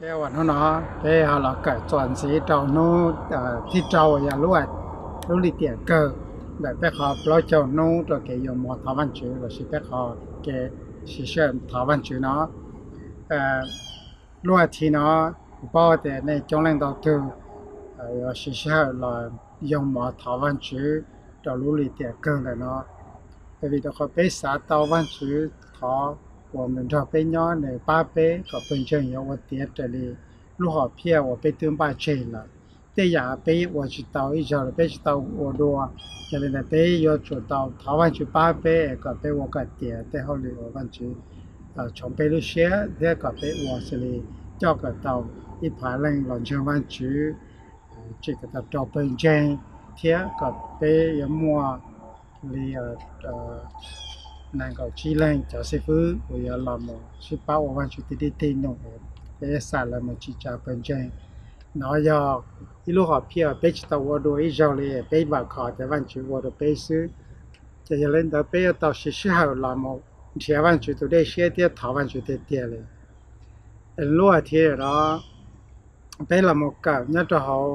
xe hoàn nó nó cái họ là cởi chuẩn sĩ trâu nó thi trâu và lúc ấy đi tiền cơ để bé họ lo cho nó rồi cái dùng một thảo văn chữ rồi sẽ bé họ cái sử dụng thảo văn chữ nó lúc thì nó bao để này trong lãnh đạo tư rồi sử dụng là dùng một thảo văn chữ rồi lúc đi tiền cơ là nó bởi vì họ bé xã thảo văn chữ họ 我们这边呢，那八百个本身有我爹这里录好片，我被东巴去了。这呀被我去到一下了，被去到我多，这里呢被要做到台湾去八百个被我个爹，在后里我们去呃从北路些，这个被我这里叫个到一排人龙泉湾区，这个到到本身，贴个被有么里呃呃。 Nàng cầu chi lên cho sư phụ bây giờ làm một sư bảo quan chủ tí tí tin nông cái sản là một chỉ trả bên trên nó do cái lúc họ phía bên chỉ tàu đuổi rồi liền bên vào khó thì văn chủ vô được bên sư cho nên lên đó bên tàu sư sư hậu làm một thì văn chủ tụi đây sẽ tiếp thảo quan chủ tịch tiền liền lúc thì đó bên là một cái nhất là họ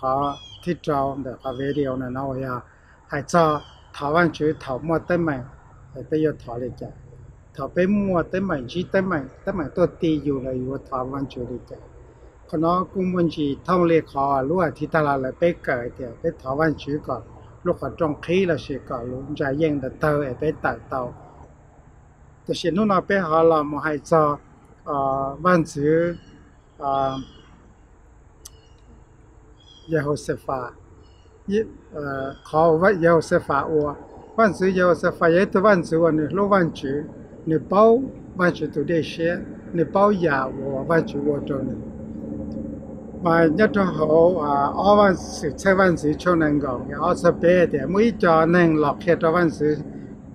có thích trao để họ video này nó ya hãy cho thảo văn chủ thảo một tên mình bây giờ thọ lại chạy thọ bé mua tới mày chỉ tới mày tới mày tôi tì dù là dù thọ văn chủ đi chạy còn nó cũng muốn chỉ thông lệ khó lúc thì ta là lại bé cởi thì bé thọ văn chủ còn lúc họ trong khí là sẽ có lúc trái yên là tàu ở bé tại tàu thì sẽ lúc nào bé họ là một hai cho văn chủ Yehoshaphat khó với Yehoshaphat 我。万事要是发现的万事我呢老万事，你包万事都得写，你包牙我万事我做呢。mà nhất trong hộ à ở văn sự chơi văn sự cho nên gọn ở sẽ bé để mỗi cho nên lọc hết cho văn sự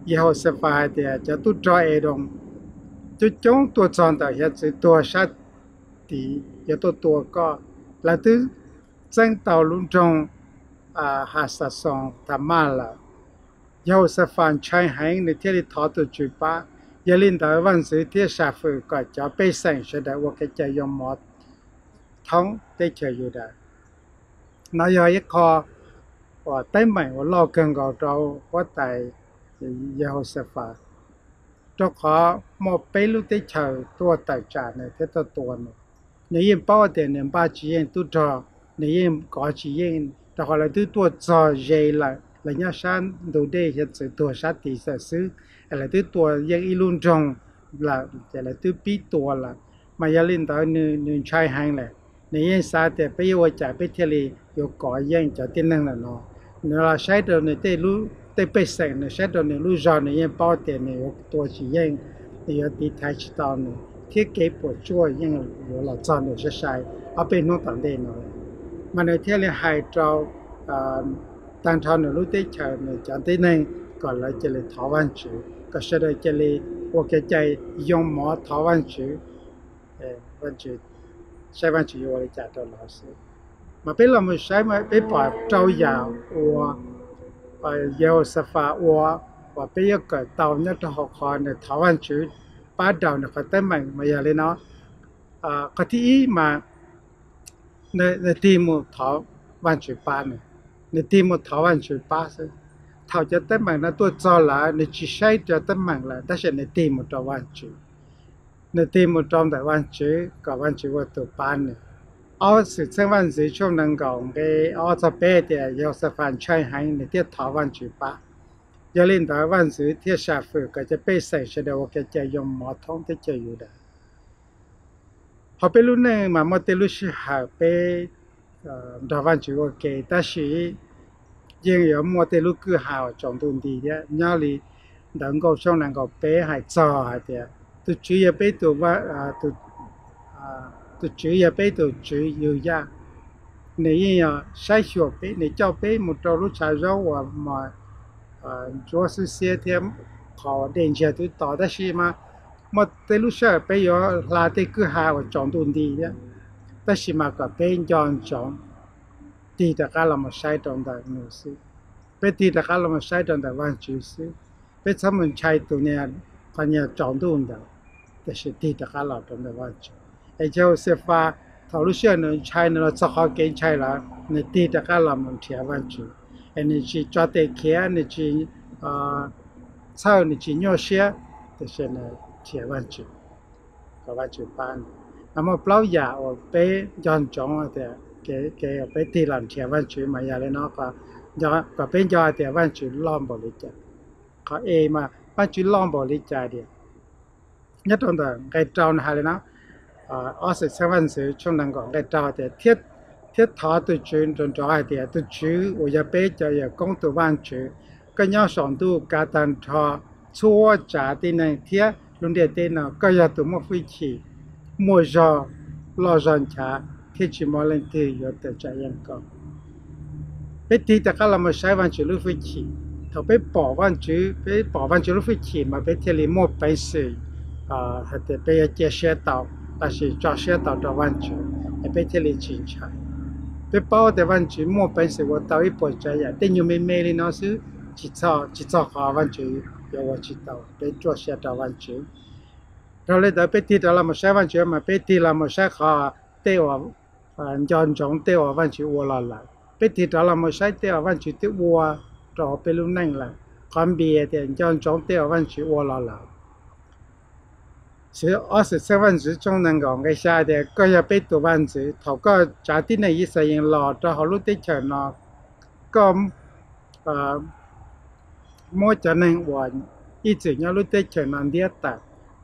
yêu sẽ phải để cho tôi cho ai đồng cho chúng tôi chọn được hiện sự tôi sát thì giờ tôi tôi có là thứ danh tàu luôn trong à hạ sát song tham là yêu sẽ phản trái hành để thiết thọ tự chủ ba giờ linh đạo văn sự thiết sa phụ có cho bê sinh sẽ đại vô cái chạy dùng một thông để chơiอยู่ได้nó giờ ít kho và tới mày và lo cần gạo trâu quá tài yêu sẽ phản cho khó một bê lúc tới chờ tua tài trả này thế tôi tua này nếu yên bao tiền nên ba chỉ yên tu cho nếu yên có chỉ yên cho họ là tu tua cho dây lại Là nhà san đồ đê hiện sự tua sát thì sở sư à, là thứ tua yang y luôn trong là chỉ là thứ pi tua là mà gia linh tới nữ nữ trai hàng là nếu yên sa thì bây giờ trả bây giờ thì yêu có yên cho tin năng là nó. Nếu là sai rồi này tê lu tê bây giờ này sai rồi này lu giờ này yên bao tiền này tua chỉ yên, thì đi thay chỉ tao này thiết kế bộ chua yang là cho này sẽ sai, ở bên nó tận đây nó. Mà nếu thế là hai trâu à, tăng thọ nữa lúc tới chờ nữa chẳng tới nên còn lại chỉ là thọ văn chữ có sẽ được chỉ là một cái chạy dùng mỏ thọ văn chữ văn chữ sai văn chữ tôi trả cho lão sư mà bây giờ mình sai mà bây bỏ trâu giàu và và yêu sa phá và và bây giờ cái tàu nhất là học hỏi này thọ văn chữ bắt đầu là phải tới mình mà giờ lên nó à cái thứ mà nơi nơi tìm một thọ văn chữ ba này 你第么逃完去巴士，逃就得忙那多早了，你去晒就得忙了，但是你第么着完去，你第么装的完去，搞完去我都办了。ở sự sinh văn gì cho nên còn cái ở tập bê thì có sự phản chơi hay là tiết thảo văn chữ ba. Giờ lên thảo văn gì thì xã phụ cái chế bê sạch sẽ đều cái chế dùng mỏ thông thiết chế dùng đó họ bê lúc này mà mà tới lúc sẽ học đào văn chữ ok ta sĩ riêng ở mua tê lúc cứ hào trong tuần thì đấy nhau li đừng có xong năng có bé hay cho hay thế tôi chú ý bé tôi và à tôi à tôi chủ yếu bé tôi chú ý ra nếu như sai sửa bé nếu cho bé một trâu lúc chạy ra và mà à chúa sư xe thêm họ đền chia tôi tỏ ra gì mà mà tê lúc sau bé giờ là tê cứ hào trong tuần thì đấy 但是嘛，个边疆中，地的噶那么晒中的牛是，被地的噶那么晒中的玩具是，被他们拆度呢，把人撞断的，这是地的噶那种的玩具，而且我说法，头路些人拆那了，只好给拆了，那地的噶那么贴玩具，哎，你去抓地壳，你去啊，草，你去尿些，这些呢贴玩具，把玩具搬了。 ฑ์ใช้ละในตีตะการลำมันเทียวันจูอันนี้จีจอดเตะเขียนี่จีอ่าเช้านี่จีย่อเชียแต่เช่นเทียวันจูก็วันจูปาน那么不要我被养长的，给给被地浪铁湾区嘛，也来那个，要个被养的湾区浪不理解，เขาเอมา湾区浪不理解的，nhất trong đó cái trâu này là nó, à, ở sự sáu văn sự trong năng còn cái trâu de thiết thiết thọ từ chuyện trong trâu hai de từ chữ, tôiจะ被叫也公度湾区，个要上度加单thọ，错价的那天，论的的呢，个要多么费气。 mua giò lo giòn chả, khi chỉ mua lên thì giờ tự trả yên có bé tí ta cả là một sai văn chữ lúc phải chỉ thầu bé bỏ văn chữ, bé bỏ văn chữ lúc phải chỉ mà bé thì lấy mua ờ, bé sự à hay là bé chia sẻ tàu là sự cho sẻ tàu cho văn chữ. Bé thì lấy chính trả. Bé bỏ để văn chữ mua bé sự của tàu ít bỏ trả ya tên nhiều mấy mấy nó xứ chỉ cho chỉ cho họ văn chữ yêu tôi chỉ tàu. Bé cho sẻ tàu văn chữ rồi nên tới bê tì đó là một xe văn chuyển mà bê tì là một xe khó tê hòa dọn chọn tê hòa văn chuyển hòa lại. Bê tì đó là một xe tiêu hòa văn chuyển tiếp hòa trò bê lưu năng lại. Còn bìa thì dọn chọn tê hòa văn chuyển hòa lại. Sự ở sự xe văn chữ trong năng gọn cái xe thì có nhà bê tù văn chữ thầu có trả tí này ý sử dụng lò cho họ lúc tiết chờ nó có mỗi trở nên hoàn ít chữ nhau lúc tiết chờ nó đi tạc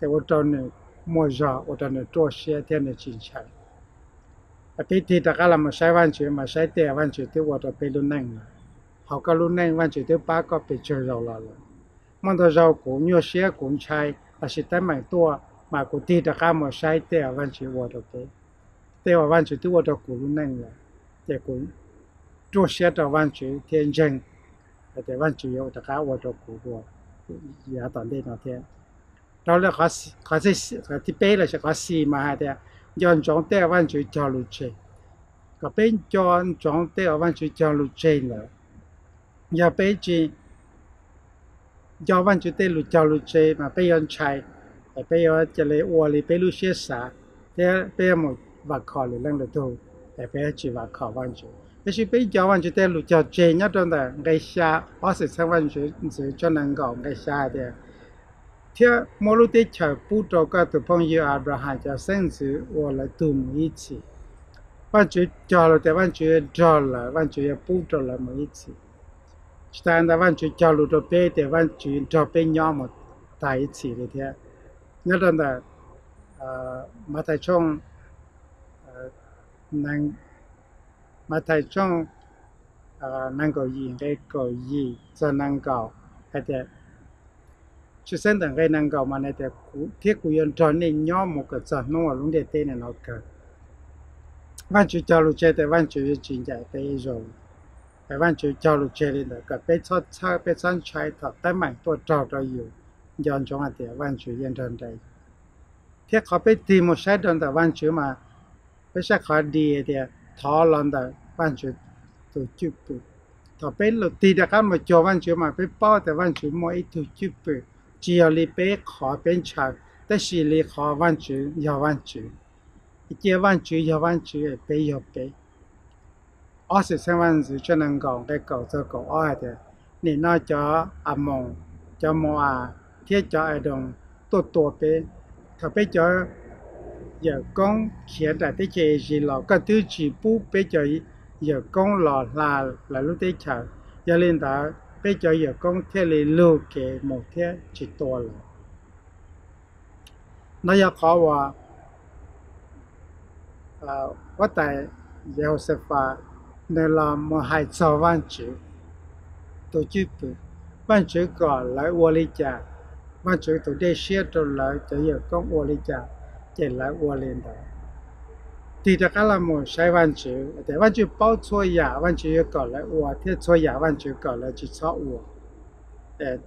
te o tau ne moja o tau ne tō shia te ne chinchai. A thì ti ta kala ma sai wan chui ma sai te a wan chui te o tau pe lu nang la. Hau ka lu nang wan chui te pa ko pe chơ rau la la. Mon rau cũng nyo shia cũng chai à si tai mai tōa mà cụ ti ta kala mà sai te a wan chui o tau pe. Te a wan chui te o tau ku lu nang la. Te cũng tō shia ta wan chui thiên chân. Te wan chui o tau ka o tau ku lu. Ya tau le na thiên. 到了搿是搿只搿啲碑了是搿是嘛的，用中台湾就交流去，搿边用中台湾就交流去了，要北京。giao văn chú tê lù chào lù chê mà bây giờ chạy bây giờ chả lê ua lì bây lù xế xá thế bây giờ một và khó lì lăng được thù bây giờ chỉ và khó văn chú thế chứ bây giờ văn chú tê lù chào chê nhá trong đời ngay xa ó sẽ sang văn chú cho năng gọn ngay xa thế เที่ยมรุเตชาปูโตก็ตัวพงยอับราฮัมจะเส้นสือวัอละตุ่มอีกทีวันจุดจอลแต่วันจุดจอลวันจุดปูโตละมืออีทีแต่ถ้าวันจุดจอลตัวเปแต่วันจุดจอเป็นยอมมดตายอีชีเลยที่นั่นแหต่มาแต่ช่องนังมาแต่ช่องนังก็ยิงได้ก็ยิงจะนังเก่าแต่ chú sen tầng gây năng cầu mà này thì cú thiết cú yên tròn nên nhỏ một cái giờ nó lúc để tên này nó cả văn chú cho lúc chơi thì văn chú yên chuyển giải bây rồi. Cái văn chú cho lúc chơi lên được, cái bây cho cha bây sang trái thật tay mạnh tôi trò cho nhiều. Dọn trong hạt thì văn chú yên tròn đây. Thiết khó bây tìm một sai đơn là văn chú mà bây giờ khó đi thì thọ lần là văn chú tổ chức bự. Thọ bây lúc tìm được cái mà cho văn chú mà bây bao thì văn chú mỗi tổ chức bự chỉ có lý bé khó bên chào tất sĩ lý khó văn chữ giờ văn chữ chỉ văn chữ giờ văn chữ bé giờ bé ở sự văn chữ cho nên còn cái cầu cho cầu ở thì nên nói cho à mong, cho mong à thiết cho ai đồng tổ tổ bé thà bé cho giờ con khiến đại tế chế gì lọ cái thứ chỉ bút bé cho giờ con lọ là là lúc tế chào giờ lên đó bây giờ giờ con thế là lưu kể một thế chỉ to là nó giờ khó ว่า à what tại Josepha nên là một hai sáu văn chữ, tổ chức văn chữ gọi lại ô lý trả văn chữ tổ đề xe trở lại cho giờ con ô lý trả chỉ lại ô lên đó thì đó cả là một sai văn chữ để văn chữ bao chua giả văn chữ có lại ua thế chua giả văn chữ có lại chỉ cho ua để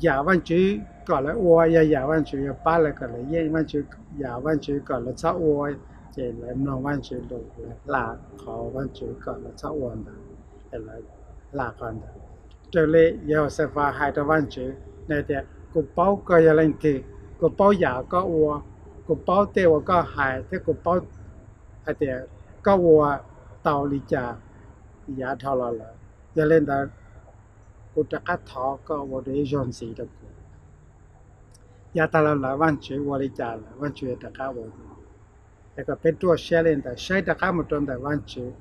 giả văn chữ có lại ua ya giả văn chữ ba lại có lại yên văn chữ giả văn chữ có lại cho ua chỉ là nó văn chữ là khó văn chữ có lại cho ua đó để là là đó trở lại giờ sẽ phải hai cái văn chữ này để bao có lên bao giả có bao tiêu có hai thế bao 而且高我道理讲也讨论了，也令到我这个讨高我的认识的苦，也讨论了完全我的讲了，完全这个我，那个被多些人的谁的看不懂的完全，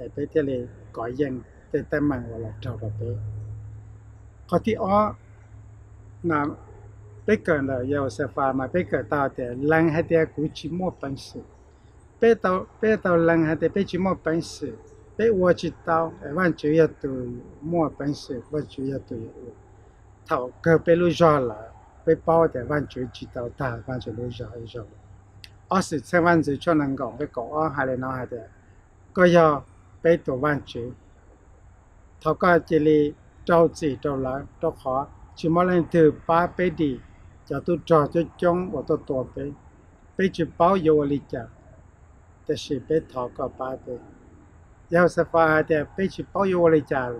哎，被这里改变，被他们我来找了呗。ข้อที่อ้อนะไปเกิดเลยเยาวเสฟามาไปเกิดตาแต่ลังให้เดียกูชิโมเป็นสุ bé tàu bé tàu lần hạt bé chỉ mua bánh sự bé uo chỉ tàu bạn e chủ yếu từ mua bánh sự bạn chủ yếu từ thầu cơ bé lối gió là bé bao để bạn chủ chỉ tàu ta bạn chủ lối gió lối gió ở sự xe bạn chủ cho nên gọng bé cổ hai lần nói hạt có do bé tổ bạn chủ thầu có chỉ li trâu chỉ trâu lá trâu khó chỉ mua lên từ ba bé đi cho tôi trò cho chống và tôi tổ bé bé chỉ bao giờ lịch chặt 的是被淘告八要是发华的被去包佑我的家，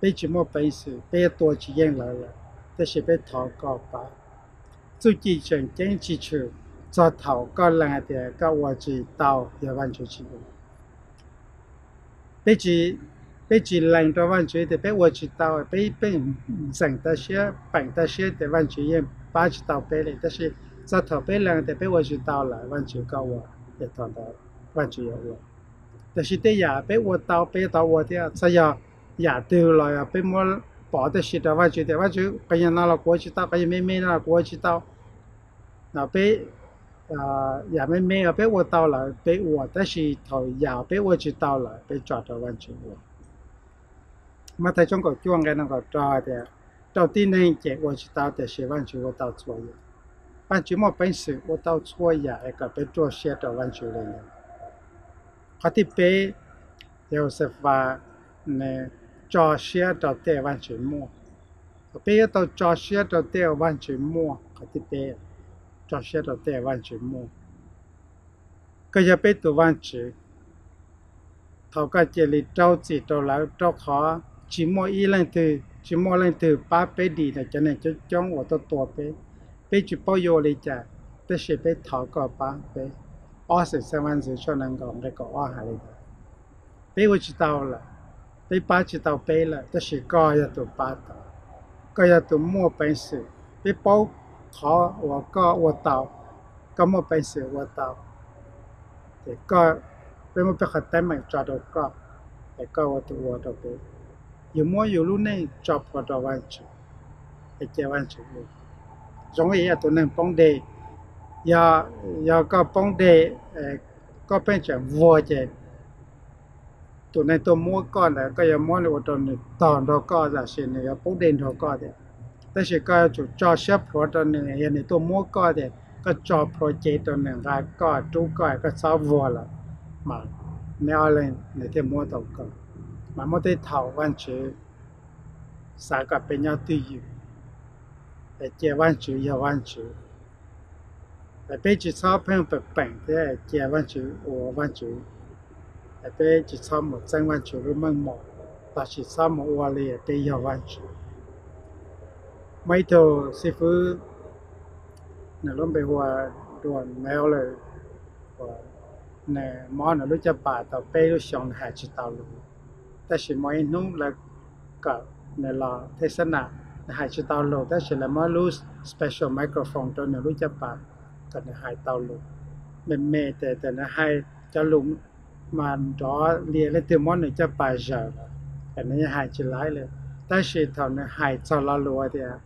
被去莫本事，被多几人来了，这是被淘告八。自己件坚持去做祷告人的，跟我知道也玩出去。被去被去人的完全的，被我知道被被神的些本的些的完全也八知道别了，但是做祷告人的被我知道了，完全够我。也谈到万主有我，但是对呀，被我到被到我的，只要呀丢了呀，被我跑的是的万主的万主，可以拿了过去到，可以妹妹拿过去到，那被啊呀妹妹啊被我到了，被我但是头呀被我知道了，被抓到万主我。 半句没本事，我到错呀，一个被做写到完全了。เขาที่เป๊ะเดี๋ยวเสวาเนี่ยจอเชียต่อเตะวันเฉยมั่วเขเปย์ต่อจอเชียต่อเตะวันเฉยมั่วเขาที่เป๊ะจอเชียต่อเตะวันเฉยมั่วก็จะเปตัววันเฉยเขาก็เจริญเจ้าจีตัวแล้วเจ้าขอชิมโมอีเล่นถือชิมโมเล่นถือป้าเป๊ดีแต่จะเนี่ยจะจ้องว่าตัวตัวเป๊ะ 被举报有理解，必须被讨个吧，被二十三万字就能够那个二下来的，被我知道了，被八知道背了，都是高一度八的，高一度没本事，被包考我高我到，高没本事我到，对高，被我被和单门抓到高，对高我都我到背，有没有路内抓不到完全，被接完全了。 จงเอียตัวหนึ่งป้องเดยายาก็ป้องเดเอก็เป็นจะวัวเจตัวในตัวมัวก้อนแต่ก็ยังม้วนอุดมตอนเราก็จะเสียเนี่ยป้องเดนเราก็เดแต่เสียก็จุดจอเชฟพอตัวหนึ่งยังในตัวมัวก้อนเดก็จอโปรเจกต์ตัวหนึ่งรายก็จู้ก้อนก็ซาววัวละมาแนวะไรในเทมัวตกก็มาไม่ได้เท่าวันเชื่อสากัเป็นยอดที่อยู่ 诶，接完球要完球，诶，被几草朋友不本的接完球我完球，诶，被几草木整完球都猛毛，但是草木我嘞被要完球，ไม่โตสิฟูน่ะล้มไปหัวด่วนแมวเลยว่าเนี่ยมอน่ะรู้จะป่าต่อไปรู้ชงหาจิตาลูแต่สิมอยนุ่งแล้วก็ในลาเทศนา hai chữ tao lô ta sẽ là mà lose special microphone cho nó lúc chấp bà ta là hai tao lô mình mê tệ tệ là hai cho lũng mà đó lìa lấy từ món này chấp bà giờ là nó hai chữ lái lên ta sẽ thảo nó hai tao lo lô thì à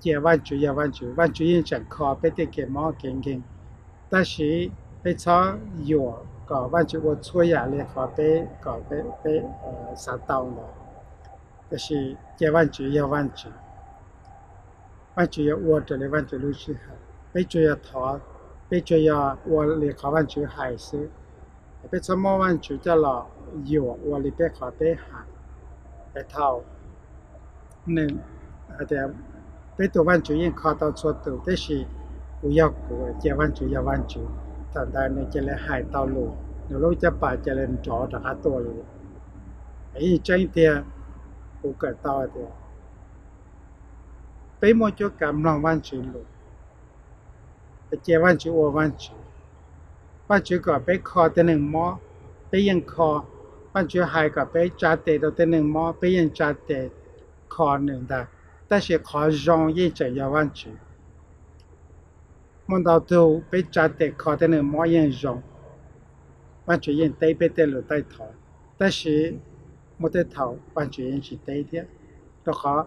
chỉ văn chủ ya văn chủ văn chủ yên chẳng khó bê tê kê mò kênh kênh ta sẽ bê cho dùa có văn chủ vô chua ya lìa khó bê có bê bê sáng tạo nữa 就是一万句一万句。万句要我这里万句路去哈，被句要逃， 被这样我里考完就还是，被什么完就叫了有我里边考被还，ไอ้เท่าหนึ่งแต่ไปตัววันจุยังขอตัวชัวตัวแต่สิกูอยากกูเจวันจุยาวันจุตอนนั้นจะเลยหายตัวลูกเดี๋ยวลูกจะป่าจะเล่นจอตะขาตัวลูกไอ้ใจเดียกูเกิดต่อเดีย bé mò cho cảm lòng văn chữ lụ chế văn chữ ô văn chữ văn chữ có bé khó tên nâng mò bé yên khó văn chữ hai có bé trả tệ đồ tên nâng mò bé yên trả tệ khó nâng đà ta sẽ khó dòng yên chạy yếu văn chữ mong đào thu bé trả tệ khó tên nâng mò yên dòng văn chữ yên tây bế tên lụ tay thọ ta sẽ một tên thọ văn chữ yên chỉ tây thế đó khó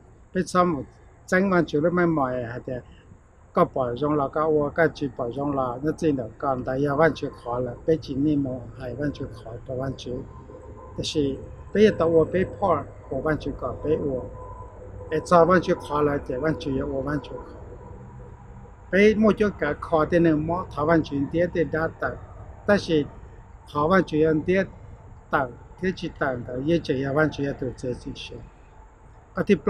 被什么今晚就都没买下得搞包容了搞我感觉包容了那真的搞得要完全垮了背起你们还完全搞不完全但是背得我背破了我完全搞不赢我诶早晚就垮了点完全要我完全垮了被木就该垮的那么他完全跌跌打打但是他完全要跌倒跌起倒的也就要完全要对自己说啊迪不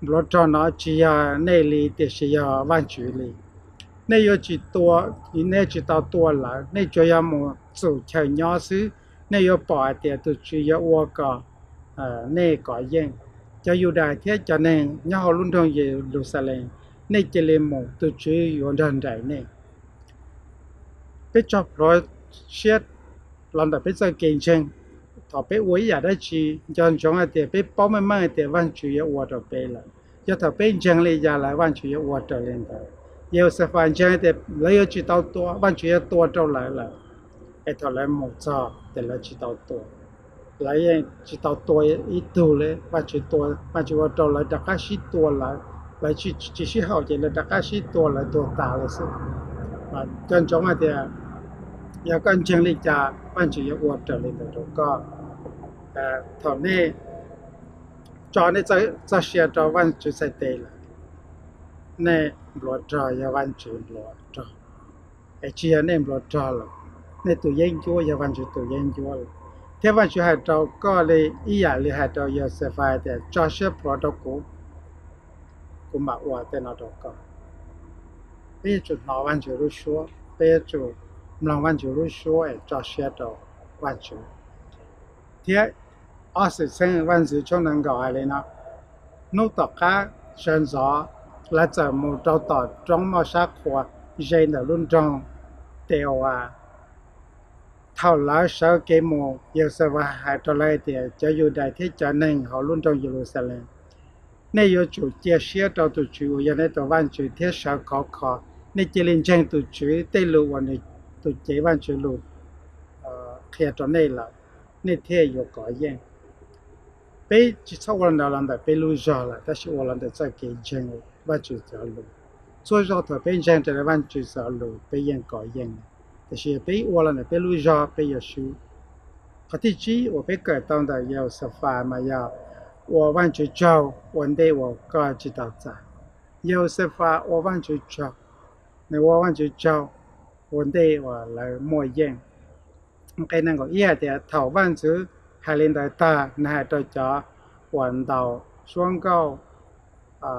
lo cho nó chỉ à nè lì thì chỉ à vạn chữ lì nè yêu chỉ tua thì nè chỉ tao tua là nè cho ya một chủ chơi nhỏ xí, nè yêu bỏ tiền tụi chỉ ya uo cả à nè có yên cho dù đại thế cho nên nhà họ luôn thường về Jerusalem nè chỉ lên một tôi chỉ yon đơn đại nè biết cho rồi xét làm được biết sao kiên chăng 最终的，都可。รถจอนะจียาเนลีเตชยาวันจุลีเนยจิตัวอีเนจิตาตัวหลังเนจยามูสู่เฉยยอซื้อเนยปอเตียตุจียาวัวกอเอ่อเนก่อเย่งจะอยู่ได้เทียจะเนงยาลุนทองเยรูซาเล็มเนเจเลมูตุจีอยู่ดันไดเนไปจับรถเชียดลำดับไปจะเก่งเชง thọ bé uống giả đó chỉ cho chúng ta để bé bao mấy mấy để văn chủ yếu hoạt động bé là cho thọ bé chân lấy giả lại văn chủ yếu hoạt động lên đó yêu sẽ phải chân để lấy ở chỉ tao tua văn chủ yếu tua trâu lại là cái thọ lại một giờ để lấy chỉ tao tua lấy chỉ tao tua ít tu lấy văn chủ tua văn chủ trâu lại đặc cái sĩ tua lại lại chỉ chỉ sĩ hậu chỉ là đặc cái sĩ tua lại tua ta lại sự và cho chúng ta để 要跟经历家万主要活着里头个。 Ờ, à thọ nè cho nên cho cho xe cho văn chủ sai tê là. Nè lo cho ya văn chủ lo cho ai chia nè lo cho là. Nè tụ yên chúa ya văn chủ tụ yên chúa là. Thế văn chủ hai cho có lì ý à lì hai cho ya sẽ phải để cho xe pro đó cũ. Cũ mà qua tên nó đó có bây giờ nó văn chủ lúc số bây giờ nó văn chủ lúc số cho xe cho văn 鐵我食星嗰陣時超能夠係你啦，努特卡上咗，那就冇做到裝冇殺貨，人就亂裝掉啊！頭來手機冇，有時話係做嚟啲，就要大鐵就能好亂裝耶路撒冷。你要做接些到到主，有你到彎住鐵手可可，你只能將到主低路或你到這彎住路，呃，其實做你啦。ยตัวตุจูยันในตัววันจูที่เช้าขอขอในเจริญเจงตุจูได้รู้วันในตุเจวันจูรู้เอ่อเขียตัวในละในเที่ยวก่อแย่ง被几次我那人的被路绕了，但是我人的在给钱哦，弯曲条路，做绕头被人在弯曲条路被人搞赢，但是被我人的被路绕被要输。可第几我被改动的要是法嘛要，我弯曲走，问题我个知道在，有是法我弯曲走，那我弯曲走，问题我来摸赢 cái năng của yết thì thảo văn chữ hai lên đại ta là hai trò chó quần đầu xuống cao à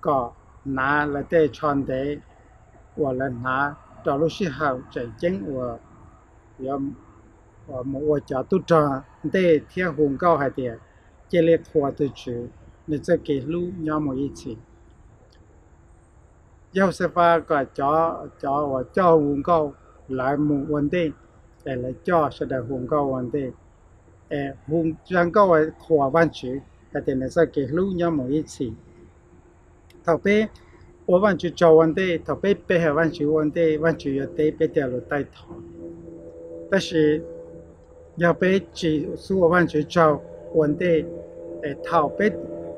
có nà là để chọn để và là nà cho lúc sĩ hậu chạy chính và yếm và một và chó tu trò để theo hùng cao hai tiền chế liệt hòa tự chủ nên sẽ kỷ lũ nhau một ý chí Yosef và chó chó và chó hùng cao lại một vấn đề 哎来叫是的红高稳定，哎红让高为活弯去，还得你这给路要么一起。头边。我want to cho one day，头被被还 want to one day，want to 要 day 被掉了带头，但是要被只是我 want to cho one day，诶头被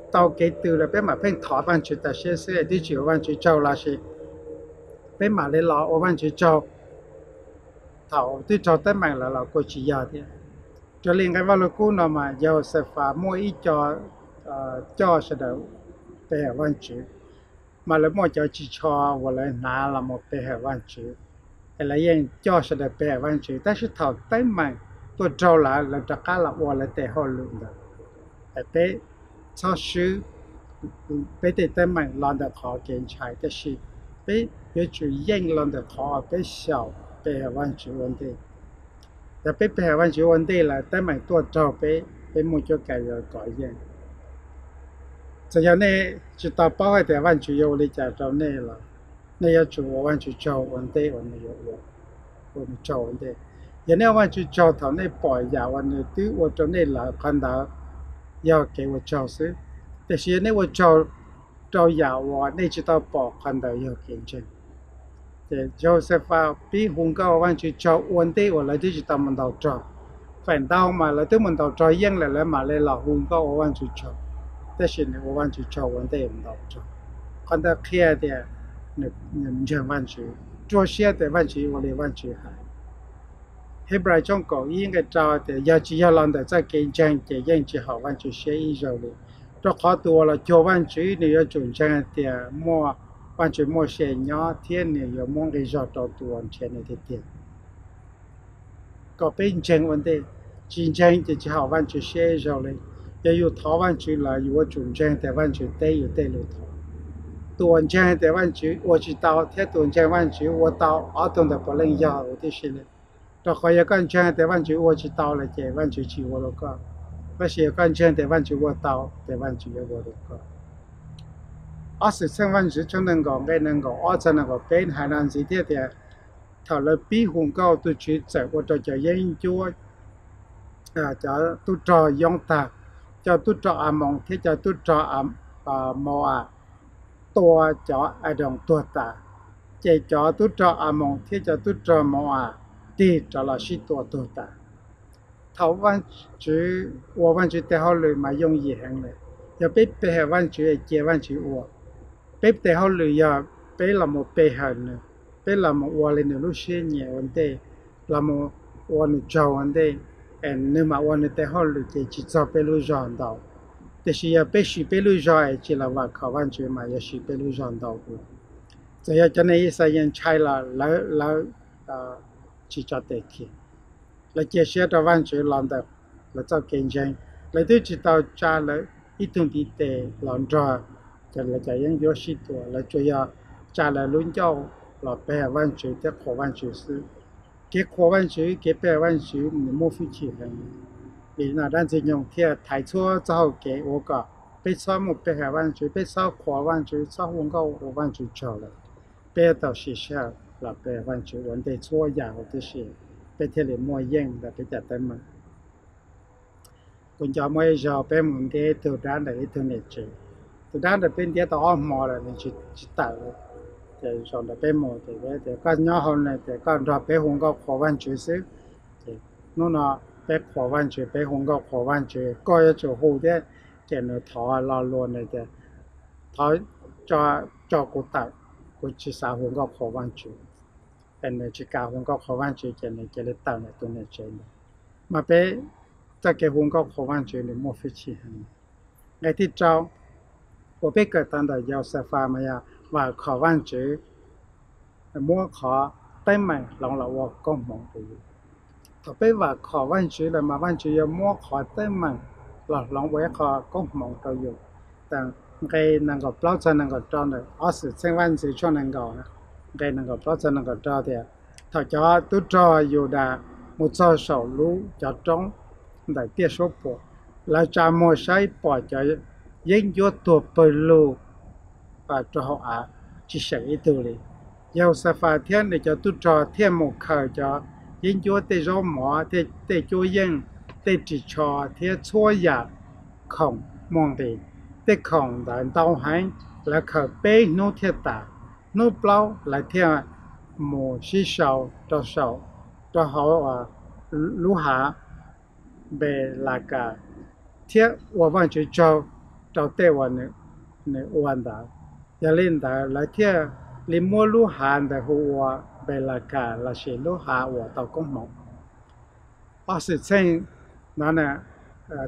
到给丢了被马片头 want to 但是是啲就 want to 做那些，被马嚟攞我 want to 做 头啲做得明啦，攞过去要啲，就连个话老公那嘛有食法每一做呃做是的被 want to。mà lấy một cho chỉ cho và lấy nà là một bề hệ văn chữ là yên cho sẽ được bề hệ văn chữ ta sẽ thảo tới mà tôi trâu lại là tất cả là và là tệ hồ lượng đó ở bé cho sư bé tệ tới mà làm được khó kiến trái cái gì bé yếu chủ yên làm được khó bé小 bề hệ văn chữ vấn đề là bé bề hệ văn chữ vấn đề là tới mà tôi trâu bé bé một chỗ cái rồi có yên 这样呢，就到八海台湾去有的驾照呢了，那要去我湾去找问题，我们有我，我们找问题。原来湾去找他那保呀，我那对我找那了看到要给我找是，但是那我找找呀我那知道保看到要给钱。 the Joseph bị hung có văn chỉ cho ổn định ở lại chỉ tầm mình đào cho phản đau mà lại tới mình đào cho yên lại lấy mà lấy là hung có văn chỉ cho. Thế thì này văn chỉ cho ổn định mình đào cho còn ta kia thì này mình chơi văn chỉ cho xe thì văn chỉ và lại văn chỉ hay Hebrew trong cổ yên cái trò thì giờ chỉ giờ làm để ra kinh doanh thì dân chỉ học văn chỉ xe ý rồi đó là cho văn chỉ này ở chuẩn trang thì mua 万泉摩些伢，天呢有么个热闹团？些呢天天，个兵强万得，军强就只好万泉些上来。也有逃万泉来，有个从强在万泉逮有逮来逃。团强在万泉，我去到铁团强万泉，我到阿东的不能要，有滴些呢。到后又个强在万泉，我去到了，再万泉去我了个。不些个强在万泉，我到，再万泉又我了个。二十三万区就能够没能够，二十能够变海南市的的，他了比红高都去走，我都叫研究啊，叫都找用他。cho tu trọ à mong thế cho tu trọ à à mò à tua cho à đồng tua ta chỉ cho tu trọ à mong thế cho tu trọ mò à đi cho là sĩ tua tua ta thảo văn chữ 我văn chữ 在后里嘛用意行嘞，要被背后văn chữ接văn chữ 我， bếp tế hậu lửa ya bế là một bề hẳn nữa bế là một hoa lên lúc xe nhẹ vấn đề là một hoa nữ trò vấn em nếu mà hoa nữ tế hậu thì chỉ cho bế lưu giòn đầu thế thì ya bế sĩ bế lưu giòn chỉ là và khó văn mà ya sĩ bế lưu giòn đầu của cho nên sẽ yên là lỡ lỡ chỉ cho tế kia là chia sẻ cho văn chuyện làm được là cho kinh doanh là tôi chỉ tao cha ít thông tin tế làm trò la i tung di te lan dra cha la cha yan yo shi to la cho ya cha la lun jiao la pe wan che te kho wan che si 给科万水，给百万水，你莫费钱了。你那单子用贴抬错之后给我个，被烧木百海万水，被烧科万水，烧红高五万水交了，别到学校了百万水，问题错呀，或者是被贴里莫用的，被จัดเต็มคุณจะไม่ชอบเป็นเหมือนที่ตัวด้านใดตัวนี้จีตัวด้านใ từ đó là bên tía tao mò là nên chỉ chỉ tạo rồi thì xong là bên mò thì cái thì có nhỏ hơn này, thì các rồi bé hùng có khó văn chữ xứ. Thì nó nó bé khó văn chữ bé hùng có khó văn chữ coi cho chỗ hồ thế. Thì nó thọ lo luôn này, thì thọ cho cho cô tạo cô chỉ sao hùng có khó văn chữ nên này chỉ cả hùng có khó văn chữ thì này cái tạo này tôi này chơi này. Mà bé tất cả hùng có khó văn chữ thì mua phải chỉ hàng. Ngày tiếp sau 我被个当的要设法嘛呀。và khó văn chữ mua khó tay mày lòng là wo công mong từ thật bây và khó văn chữ là mà văn chữ là mua khó tay mày là lòng với khó công mong từ nhưng cái năng够标准能够装的，而是千万是全能够的， cái năng có cho năng có cho thì thọ cho tu cho yêu đà một cho sầu lú cho trong đại tiết số bộ là cha mua sai bỏ cho Dân vô tổ bờ lù và cho họ à chỉ sợ ý tu đi yêu sa pha thiên để cho tu cho thiên một khởi cho. Dân vô tê rau mỏ, tê tê cho dân tê chỉ cho thiên chua dạ, ya không mong đi tê không đàn đau hành là khởi bê nô thiết tả nô bao là thiên mù xí sầu cho sầu cho họ à lú hạ về là cả thiết và văn chữ cho cho tê và nữ nữ quan đó giờ lên đó là thiết li mua lú hạ de hoa về là cả là sẽ lú hạ và tàu công mộng ở sự trên nó nè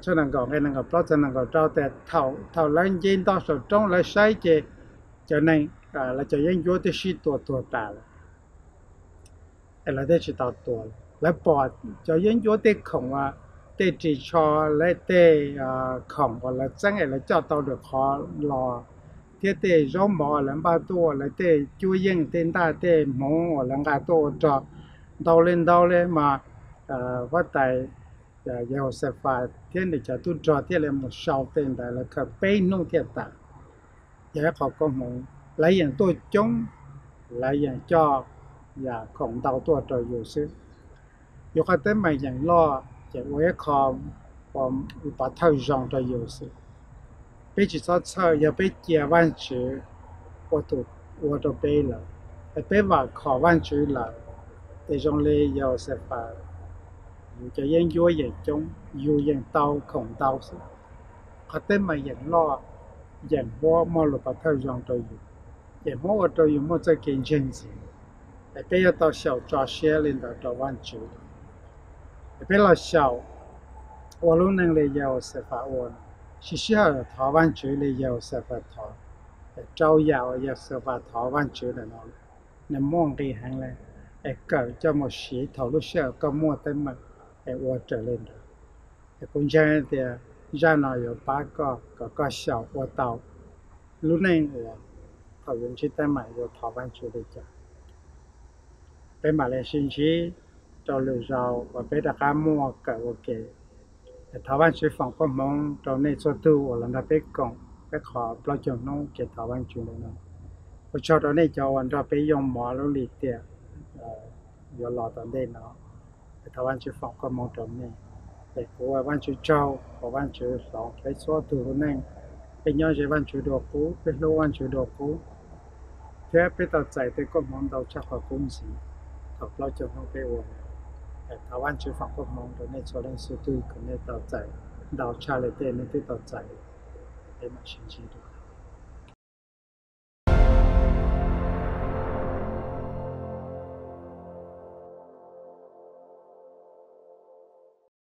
cho nên gọi cái năng gặp đó cho nên gọi trao tệ thầu thầu lên trên đó số trong lại sai chế cho nên là cho dân vô tới sĩ tuổi tuổi ta là để chỉ tạo tuổi lại bỏ cho dân vô tới khổng à tê chỉ cho lại tê à, khổng và là chẳng là cho tao được khó lò. Thế tê rô mò là ba tuổi là tê chú yên tên ta tê mong là ngà tuổi cho đau lên đau lên mà à, vắt tay à, giờ sẽ phải thiên để cho tôi cho thế là một sau tên đại là cái bê nông thiệt ta giờ họ có muốn lấy những tôi chống, lấy những cho và không đau tôi rồi nhiều sự dù cái tên mày những lo chỉ với họ còn把头让着有事，背起早车要被接完去，我都我都背了，背完考完去了，这种嘞要是把。cho yên vô yên chung vô yên tao không tao sự có tên mà yên lo yên vô mà lo bắt đầu dùng cho yêu yên vô ở cho yêu mà cho kinh chân gì để bây giờ tao shào cho xe lên đó cho văn chữ để bây e per la shao wa lu nang le yao se fa o shi shi ha ta wan chu le yao se fa ta e yao yao se fa ta wan chu le no mong đi hang le e ka cho mo shi thao lu sha ka mo te ma e wa trở lên rồi e kun ja te ja na yo ba ka ka ka shao wa tao lu nang wa thao yun chi te ma yo ta wan chu le cha bên Malaysia ลเซียเราเลยเราว่าไปดักมัวกับโอเคแต่ถาวันช่วยฝั่งก็มองเราในส่วนตัวเราได้ไปกล่องไปขอปลาจงน้องเก็บถาวันช่วยเลยนะพอชอบเราในจอวันเราไปยอมหมอเราหลีเตียเอ่ออยู่รอตอนเด่นเนาะ 台湾就放个毛着呢，哎，国外湾就招，国湾就上，被所多呢，被鸟些湾就多股，被老湾就多股，这被到在的个忙到出好公司，头老就好给我，哎， แต่ถ้าวันชุดฝั่งพวกมองโดยไม่แส